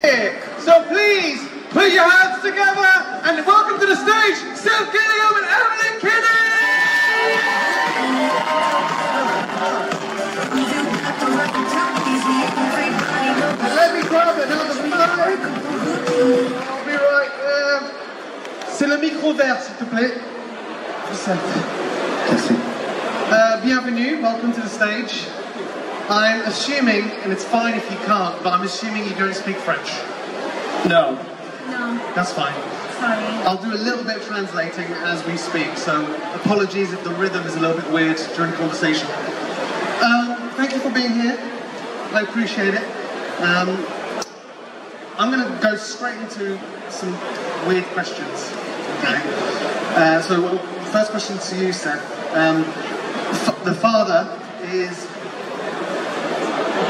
So please put your hands together and welcome to the stage, Seth Gilliam and Emily Kinney! Let me grab another mic. I'll be right there. C'est le micro vert, s'il te plaît. Seth. Uh, bienvenue, welcome to the stage. I'm assuming, and it's fine if you can't, but I'm assuming you don't speak French. No. No, That's fine. sorry. I'll do a little bit of translating as we speak, so apologies if the rhythm is a little bit weird during conversation. Um, thank you for being here. I appreciate it. Um, I'm going to go straight into some weird questions. Okay. Uh, so, well, first question to you, Seth. Um, f- the father is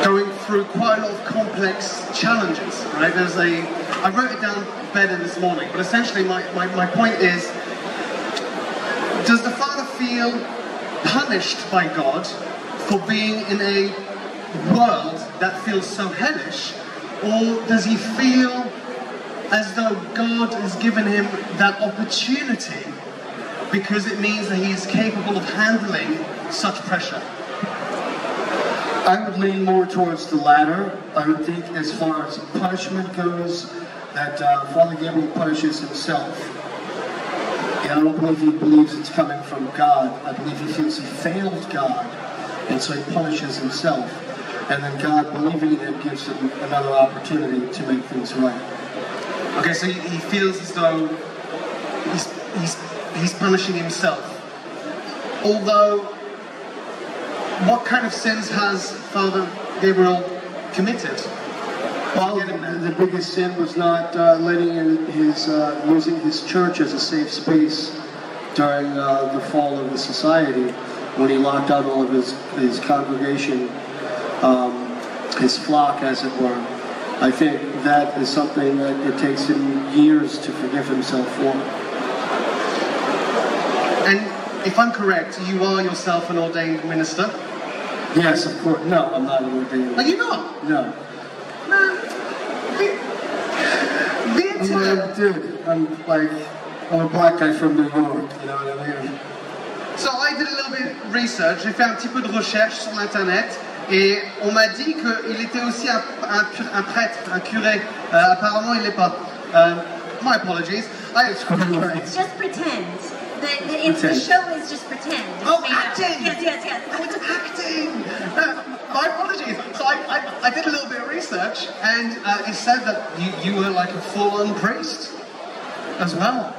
going through quite a lot of complex challenges, right? There's a, I wrote it down better this morning, but essentially my, my, my point is, does the father feel punished by God for being in a world that feels so hellish, or does he feel as though God has given him that opportunity because it means that he is capable of handling such pressure? I would lean more towards the latter. I would think, as far as punishment goes, that uh, Father Gabriel punishes himself. And I don't believe he believes it's coming from God. I believe he feels he failed God, and so he punishes himself. And then God, believing in him, gives him another opportunity to make things right. Okay, so he, he feels as though he's, he's, he's punishing himself. Although, what kind of sins has Father Gabriel committed? Well, the biggest sin was not uh, letting in his uh, using his church as a safe space during uh, the fall of the society, when he locked out all of his his congregation, um, his flock, as it were. I think that is something that it takes him years to forgive himself for. If I'm correct, you are yourself an ordained minister. Yes, of course. No, I'm not an ordained. Are you not? No. No. The, the I'm internet. like, dude, I'm like, I'm a black guy from New York. You know what I mean? So I did a little bit of research, j'ai fait un petit peu de recherche sur l'internet et on m'a dit qu'il était aussi un, un un prêtre, un curé. Euh, apparemment il l'est pas. Euh, my apologies. I, just pretend. The, the, it's, the show is just pretend. It's Oh, made up. acting! Yes, yes, yes. Oh, it's acting! Uh, my apologies. So I, I, I did a little bit of research and uh, it said that you, you were like a full-on priest as well.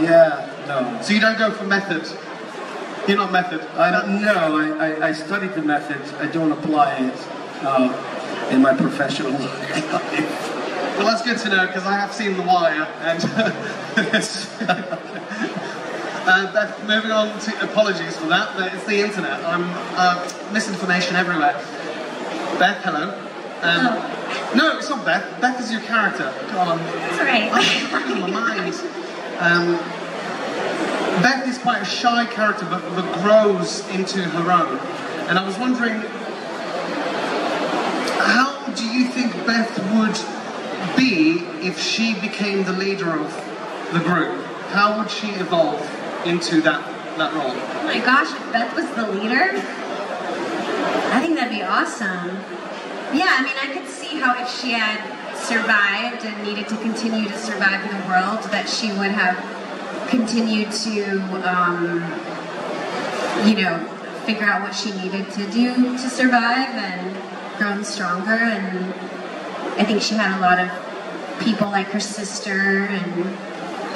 Yeah. No. So you don't go for method. You're not method. I don't know. I, I, I studied the methods. I don't apply it uh, in my professional life. Well, that's good to know because I have seen The Wire and. uh, Beth, moving on to apologies for that, but it's the internet. I'm uh, misinformation everywhere. Beth, hello. Um, no, it's not Beth. Beth is your character. Come on. That's right. Oh, my mind. Um, Beth is quite a shy character, but, but grows into her own. And I was wondering, how do you think Beth would be if she became the leader of the group? How would she evolve into that, that role? Oh my gosh, if Beth was the leader, I think that'd be awesome. Yeah, I mean, I could see how if she had survived and needed to continue to survive in the world, that she would have continued to, um, you know, figure out what she needed to do to survive and grown stronger. And I think she had a lot of people like her sister and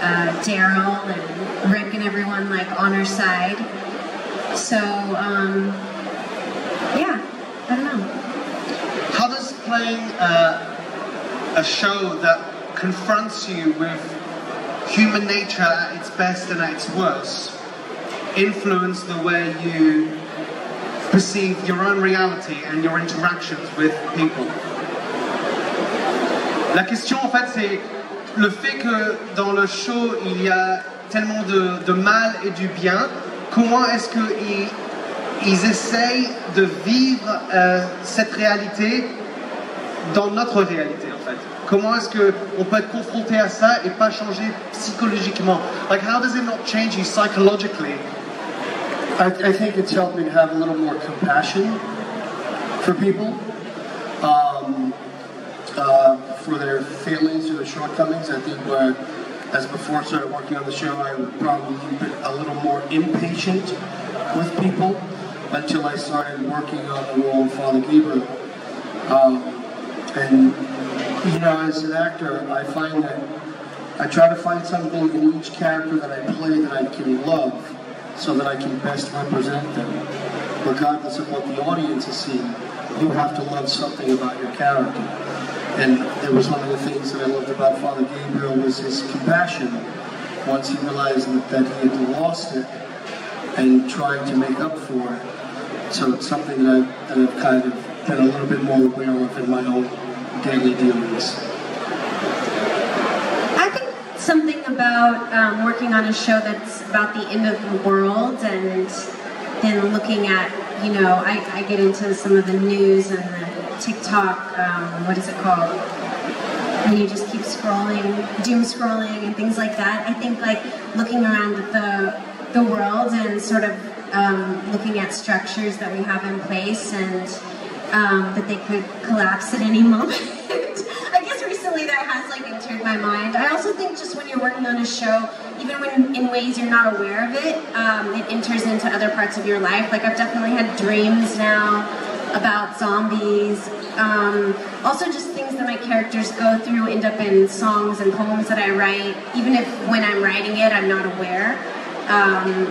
uh, Daryl and Rick and everyone like on her side. So um, yeah, I don't know. How does playing uh, a show that confronts you with human nature at its best and at its worst influence the way you perceive your own reality and your interactions with people? La question en fait c'est le fait que dans le show il y a tellement de, mal et du bien, comment est-ce qu'ils ils essayent de vivre euh, cette réalité dans notre réalité en fait? Comment est-ce que on peut être confronté à ça et pas changer psychologiquement? Like how does it not change you psychologically? I, I think it's helped me to have a little more compassion for people, um, uh, for their failings or their shortcomings. I think where, as before I started working on the show, I would probably a little more impatient with people until I started working on the role of Father Gabriel. Um, and, you know, as an actor, I find that I try to find something in each character that I play that I can love so that I can best represent them. Regardless of what the audience is seeing, you have to love something about your character. And it was one of the things that I loved about Father Gabriel was his compassion once he realized that, he had lost it and trying to make up for it. So it's something that I've, that I've kind of been a little bit more aware of in my own daily dealings. I think something about um, working on a show that's about the end of the world and then looking at, you know, I, I get into some of the news and the TikTok, um, what is it called? And you just keep scrolling, doom scrolling and things like that. I think like looking around the the world and sort of um, looking at structures that we have in place and um, that they could collapse at any moment. I guess recently that has like entered my mind. I also think just when you're working on a show, even when in ways you're not aware of it, um, it enters into other parts of your life. Like I've definitely had dreams now about zombies. Um, also just things that my characters go through end up in songs and poems that I write, even if when I'm writing it I'm not aware. Um,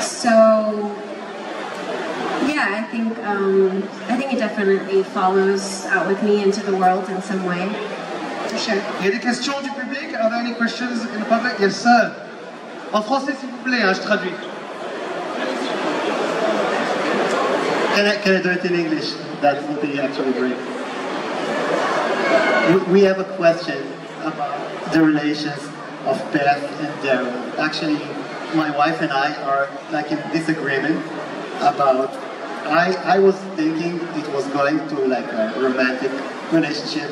so yeah, I think um, I think it definitely follows out with me into the world in some way, for sure. Il y a des questions du public? Are there any questions in the public? Yes, sir. En français, s'il vous plaît, hein, je traduis. Can I, can I do it in English? That would be actually great. We, have a question about the relations of Beth and Daryl. Actually, my wife and I are like in disagreement about. I I was thinking it was going to like a romantic relationship,